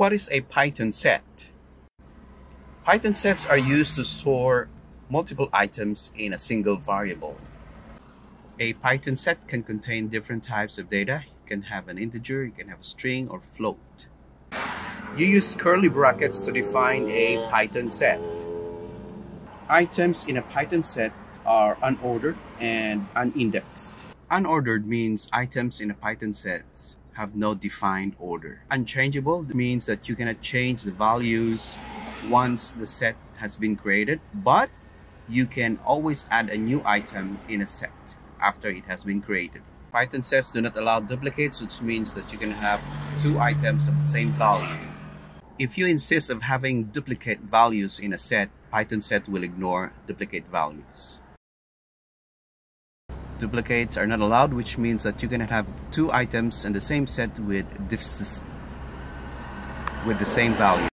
What is a Python set? Python sets are used to store multiple items in a single variable. A Python set can contain different types of data. You can have an integer, you can have a string or float. You use curly brackets to define a Python set. Items in a Python set are unordered and unindexed. Unordered means items in a Python set have no defined order. Unchangeable means that you cannot change the values once the set has been created, but you can always add a new item in a set after it has been created. Python sets do not allow duplicates, which means that you can have two items of the same value. If you insist of having duplicate values in a set, Python set will ignore duplicate values. Duplicates are not allowed, which means that you cannot have two items in the same set with with the same value.